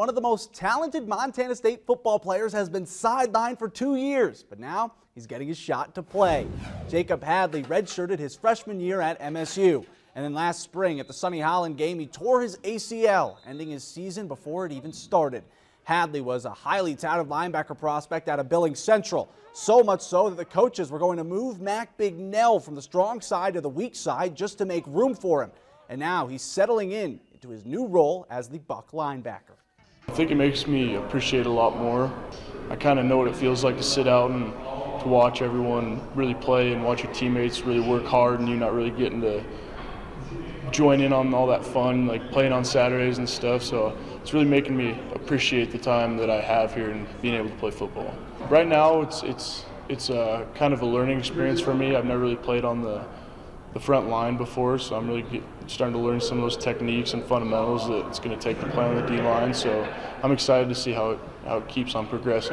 one of the most talented Montana State football players has been sidelined for two years, but now he's getting his shot to play. Jacob Hadley redshirted his freshman year at MSU. And then last spring at the Sonny Holland game, he tore his ACL, ending his season before it even started. Hadley was a highly touted linebacker prospect out of Billings Central. So much so that the coaches were going to move Mac Bignell from the strong side to the weak side just to make room for him. And now he's settling in into his new role as the Buck linebacker. I think it makes me appreciate a lot more. I kind of know what it feels like to sit out and to watch everyone really play and watch your teammates really work hard and you not really getting to join in on all that fun, like playing on Saturdays and stuff. So it's really making me appreciate the time that I have here and being able to play football. Right now, it's it's it's a kind of a learning experience for me. I've never really played on the the front line before, so I'm really get, starting to learn some of those techniques and fundamentals that it's going to take to play on the D line. So I'm excited to see how it how it keeps on progressing.